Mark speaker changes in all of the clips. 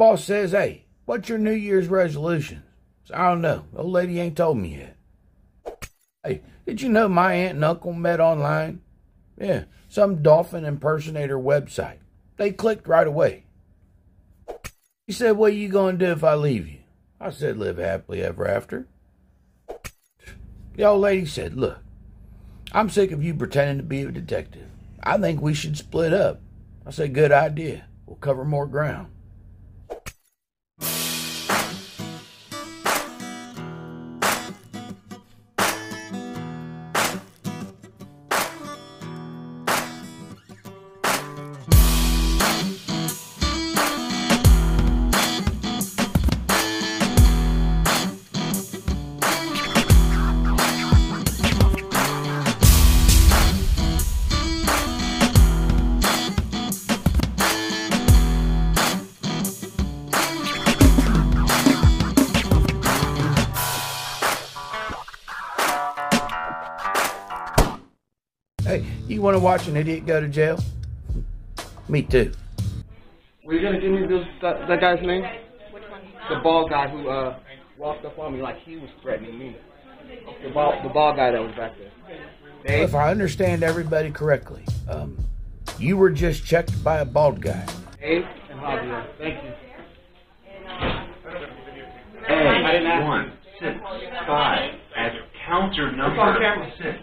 Speaker 1: boss says, hey, what's your New Year's resolution? So, I don't know. Old lady ain't told me yet. Hey, did you know my aunt and uncle met online? Yeah, some dolphin impersonator website. They clicked right away. He said, What are you going to do if I leave you? I said, Live happily ever after. The old lady said, Look, I'm sick of you pretending to be a detective. I think we should split up. I said, Good idea. We'll cover more ground. You want to watch an idiot go to jail? Me too.
Speaker 2: Were you gonna give me this that, that guy's name? Which one? The bald guy who uh walked up on me like he was threatening me. The bald the bald guy that was back there. Dave.
Speaker 1: If I understand everybody correctly, um, you were just checked by a bald guy.
Speaker 2: Dave and Javier. Thank you.
Speaker 3: A one six five at counter number six.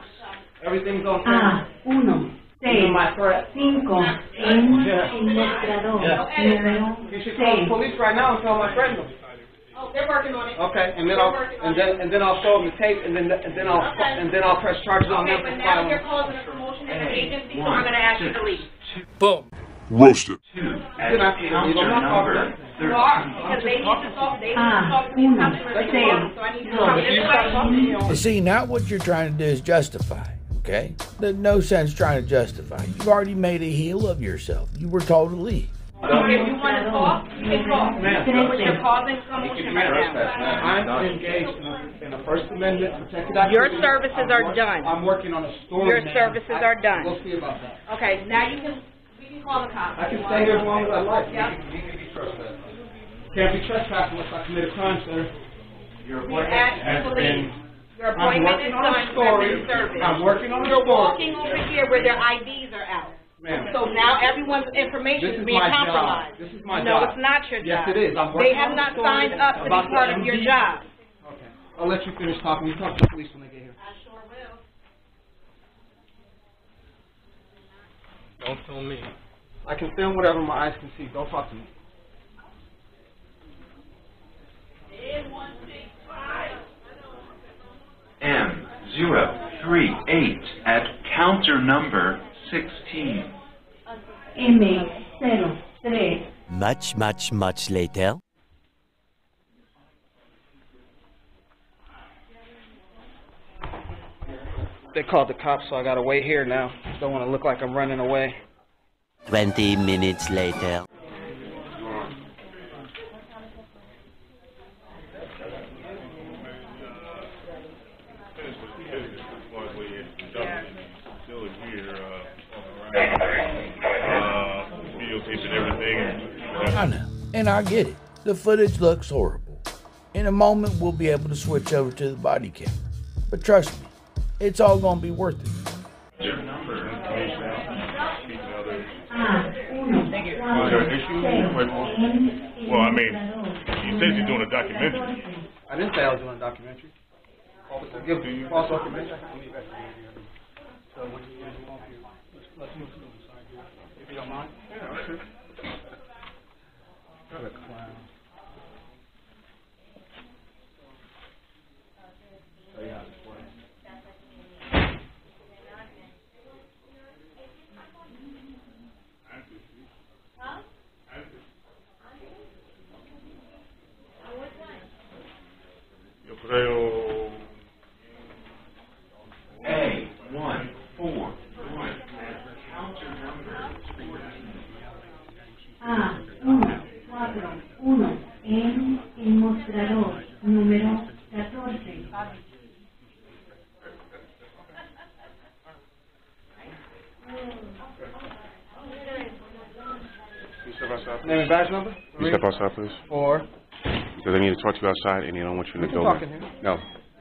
Speaker 2: Everything's on
Speaker 4: A,
Speaker 2: camera.
Speaker 4: uno, seis,
Speaker 2: are my threats.
Speaker 4: cinco, en el mostrador,
Speaker 2: Yeah.
Speaker 4: número
Speaker 2: You should call the
Speaker 4: seis.
Speaker 2: police right now and tell my friend them.
Speaker 5: Oh, they're working on it.
Speaker 2: Okay, and then I'll and then and then I'll show them the tape and then and then I'll and then I'll press charges on them for
Speaker 5: but now you're
Speaker 2: filing.
Speaker 5: causing a promotion in the agency, so I'm gonna ask you to leave.
Speaker 1: Boom.
Speaker 6: Roasted.
Speaker 3: Two at
Speaker 2: You're not gonna leave.
Speaker 3: counter
Speaker 2: I'm not
Speaker 3: number
Speaker 2: talking.
Speaker 5: You are,
Speaker 3: thirteen.
Speaker 5: because they need to talk, they need to
Speaker 4: Ah,
Speaker 5: talk to these
Speaker 4: uno,
Speaker 5: customers,
Speaker 4: seis,
Speaker 5: so I need to
Speaker 4: dos.
Speaker 5: come
Speaker 2: If you
Speaker 5: this
Speaker 2: stop
Speaker 5: way.
Speaker 2: talking to me, I'll-
Speaker 1: You see, now what you're trying to do is justify, okay? There's no sense trying to justify. You've already made a heel of yourself. You were told to leave.
Speaker 5: Okay, if you wanna talk, you can talk,
Speaker 2: Ma'am.
Speaker 5: but you're causing commotion right.
Speaker 2: I'm engaged in a, First Amendment protected
Speaker 5: Your services are done.
Speaker 2: I'm working on a story.
Speaker 5: Your
Speaker 2: now.
Speaker 5: services are done.
Speaker 2: We'll see about that.
Speaker 5: Okay, now you can, we can call the cops.
Speaker 2: I can stay here as long as I like.
Speaker 5: Yep.
Speaker 2: Can't be trespassing unless I commit a crime, sir.
Speaker 3: Your appointment has
Speaker 5: you to leave.
Speaker 3: been
Speaker 5: Your
Speaker 2: I'm
Speaker 5: appointment
Speaker 2: working
Speaker 5: is
Speaker 2: on
Speaker 5: done,
Speaker 2: a
Speaker 5: you
Speaker 2: story.
Speaker 5: been served.
Speaker 2: I'm working on a
Speaker 5: You're
Speaker 2: story.
Speaker 5: walking over here where their IDs are out.
Speaker 2: Ma'am.
Speaker 5: So now everyone's information
Speaker 2: This
Speaker 5: is
Speaker 2: is
Speaker 5: being
Speaker 2: my job.
Speaker 5: compromised.
Speaker 2: This is my
Speaker 5: No,
Speaker 2: job.
Speaker 5: it's not your job.
Speaker 2: Yes,
Speaker 5: job.
Speaker 2: it is. I'm
Speaker 5: They
Speaker 2: working
Speaker 5: have
Speaker 2: on
Speaker 5: not
Speaker 2: a story
Speaker 5: signed up to be
Speaker 2: about the
Speaker 5: part of your
Speaker 2: MD.
Speaker 5: job.
Speaker 2: Okay. I'll let you finish talking. You talk to the police when they get here.
Speaker 5: I sure will.
Speaker 2: Don't tell me. I can film whatever my eyes can see. Don't talk to me.
Speaker 3: 8 at counter number
Speaker 4: 16. M03.
Speaker 7: Much, much, much later.
Speaker 2: They called the cops, so I gotta wait here now. Don't wanna look like I'm running away.
Speaker 7: 20 minutes later.
Speaker 1: And I get it. The footage looks horrible. In a moment, we'll be able to switch over to the body camera. But trust me, it's all going to be worth it.
Speaker 3: Counter number
Speaker 4: A, uno, cuatro, seis, en el
Speaker 6: Well, I mean,
Speaker 4: mostrador,
Speaker 6: he says he's doing a documentary.
Speaker 2: I didn't say I was doing a documentary. Give me false documentary. So what do you want here? Let's, let's move to the side here, if you don't mind. Yeah, sure. What a clown. So, yeah, it's working.
Speaker 6: Yo creo.
Speaker 3: A one four one at counter number fourteen.
Speaker 4: A, uno, cuatro, uno, en el mostrador, número 14.
Speaker 2: Name and badge number?
Speaker 6: ¿Qué está outside, please?
Speaker 2: Or
Speaker 6: Because I need to talk to you outside, and they don't want you in
Speaker 2: We
Speaker 6: the building.
Speaker 2: in.
Speaker 6: No.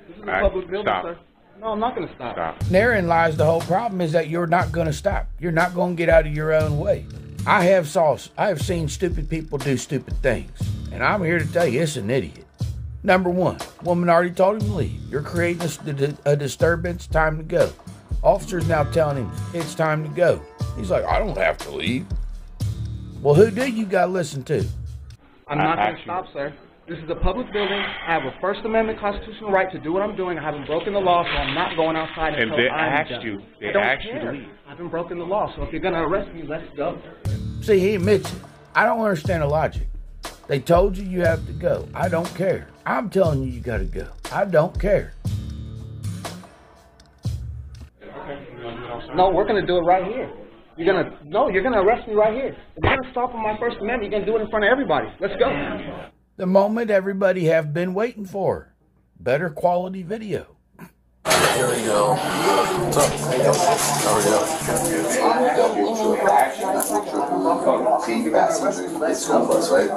Speaker 2: this is a
Speaker 6: Alright,
Speaker 2: public building,
Speaker 6: stop.
Speaker 2: sir. No, I'm not gonna stop.
Speaker 6: Stop.
Speaker 1: Therein lies the whole problem is that you're not going to stop. You're not going to get out of your own way. I have saw, I have seen stupid people do stupid things, and I'm here to tell you it's an idiot. Number one, woman already told him to leave. You're creating a, a disturbance. Time to go. Officer's now telling him it's time to go. He's like, I don't have to leave. Well, who do you got to listen to?
Speaker 2: I'm not gonna stop, sir. This is a public building. I have a First Amendment constitutional right to do what I'm doing. I haven't broken the law, so I'm not going outside
Speaker 6: And
Speaker 2: until
Speaker 6: they
Speaker 2: I'm
Speaker 6: asked
Speaker 2: done.
Speaker 6: you- they
Speaker 2: I don't
Speaker 6: asked you to leave.
Speaker 2: I haven't broken the law, so if you're gonna arrest me, let's go.
Speaker 1: See, he admits it. I don't understand the logic. They told you you have to go. I don't care. I'm telling you you got to go. I don't care.
Speaker 2: No, we're gonna do it right here. You're gonna no, you're gonna arrest me right here. You're gonna stop on my First Amendment, you're gonna do it in front of everybody. Let's go.
Speaker 1: The moment everybody have been waiting for. Better quality video.
Speaker 8: Here we go. What's up? How you doing? How are you? See, you got some school bus, right?
Speaker 2: No,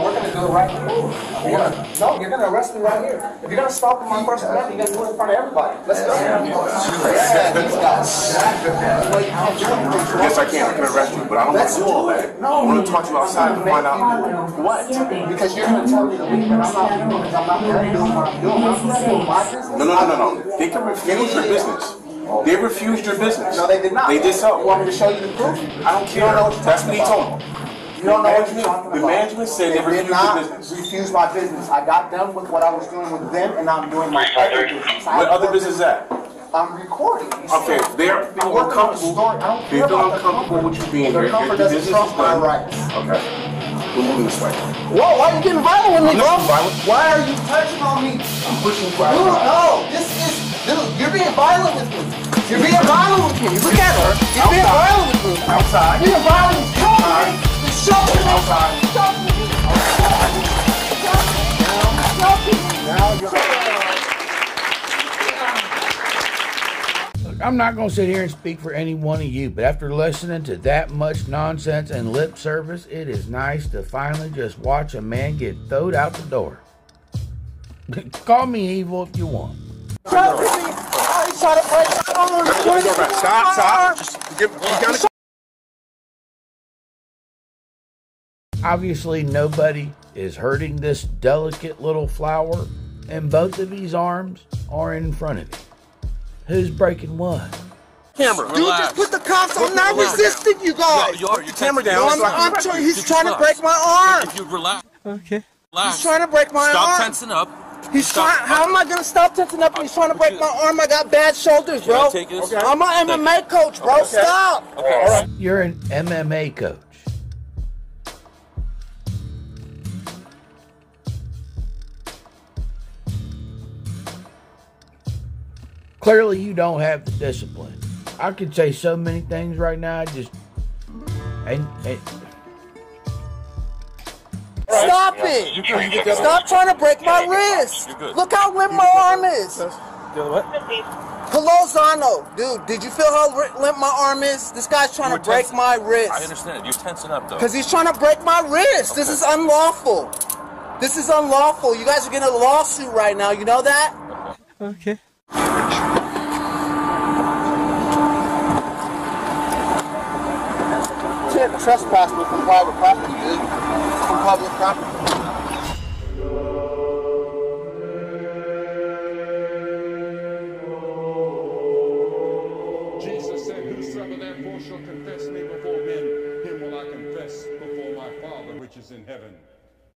Speaker 2: we're gonna do it right here. You're gonna, no, you're gonna arrest me right here. If you're gonna stop on my First Amendment, you're gonna do it in front of everybody. Let's go.
Speaker 8: Yes, I can. I can arrest you, but I don't want to do all that. I want to talk to you outside to find out what.
Speaker 2: Because you're gonna tell me to leave, and I'm not leaving because I'm not gonna do what I'm doing. I'm gonna do my business.
Speaker 8: No, no, no, no, no. They can refuse your business. They refused your business.
Speaker 2: No, they did not.
Speaker 8: They did so.
Speaker 2: You want me to show you the proof?
Speaker 8: I don't care. That's what he told me.
Speaker 2: You don't know what you're
Speaker 8: Management-
Speaker 2: talking
Speaker 8: the management said they
Speaker 2: did
Speaker 8: refused
Speaker 2: not
Speaker 8: your business.
Speaker 2: refuse my business. I got done with what I was doing with them, and I'm doing my other business. I
Speaker 8: What other business is that?
Speaker 2: I'm recording.
Speaker 8: Okay, they're
Speaker 2: I'm
Speaker 8: feeling
Speaker 2: working on the
Speaker 8: uncomfortable.
Speaker 2: story. I don't
Speaker 8: They
Speaker 2: care
Speaker 8: feel uncomfortable
Speaker 2: comfort.
Speaker 8: with you being
Speaker 2: Their
Speaker 8: here.
Speaker 2: comfort
Speaker 8: Your
Speaker 2: doesn't
Speaker 8: business
Speaker 2: trump
Speaker 8: is
Speaker 2: my
Speaker 8: done.
Speaker 2: rights.
Speaker 8: Okay. We're moving this way.
Speaker 2: Whoa, why are you getting violent with me, bro?
Speaker 8: not getting violent.
Speaker 2: Why are you touching on me?
Speaker 8: I'm pushing you
Speaker 2: Dude,
Speaker 8: out.
Speaker 2: no, this is, dude, you're being violent with me. You're being violent with me. Look at her. You're being violent with me.
Speaker 8: Outside.
Speaker 2: You're being violent with me.
Speaker 8: Outside.
Speaker 2: Show me.
Speaker 8: Outside.
Speaker 2: Show me. Now you're
Speaker 1: Look, I'm not going to sit here and speak for any one of you, but after listening to that much nonsense and lip service, it is nice to finally just watch a man get thrown out the door. Call me evil if you want.
Speaker 2: Trying to break me. He's trying to break my arm. He's trying to break my
Speaker 8: Stop, stop. Just give, you
Speaker 1: Obviously, nobody is hurting this delicate little flower, and both of his arms are in front of him. Who's breaking what?
Speaker 8: camera.
Speaker 2: Dude, just put the cuffs on. I'm not resisting you guys.
Speaker 9: Yo, you're
Speaker 8: Put the camera down.
Speaker 2: No, I'm,
Speaker 8: I can
Speaker 2: I'm trying. He's
Speaker 9: Just
Speaker 2: trying to break my arm.
Speaker 9: If you relax,
Speaker 10: Okay.
Speaker 9: relax.
Speaker 2: He's trying to break my
Speaker 9: Stop
Speaker 2: arm.
Speaker 9: Stop tensing up.
Speaker 2: He's
Speaker 9: Stop.
Speaker 2: trying. How am I gonna stop tensing up? and He's trying to break my arm. I got bad shoulders,
Speaker 9: Can I
Speaker 2: bro.
Speaker 9: take this?
Speaker 2: I'm an MMA coach, bro. Stop.
Speaker 1: You're an MMA coach. Clearly, you don't have the discipline. I could say so many things right now. I just and, and
Speaker 2: Stop it. Stop trying to break my wrist.
Speaker 9: You're.
Speaker 2: Look how limp my arm is.
Speaker 10: what?
Speaker 2: Pelozano, dude, did you feel how limp my arm is? This guy's trying to break
Speaker 9: tensing-
Speaker 2: my
Speaker 9: I
Speaker 2: wrist.
Speaker 9: understand. You're tensing up though.
Speaker 2: Because he's trying to break my wrist. This is unlawful. This is unlawful. You guys are getting a lawsuit right now. You know that?
Speaker 10: Okay.
Speaker 2: Can't trespass me from private property, dude.
Speaker 11: Republican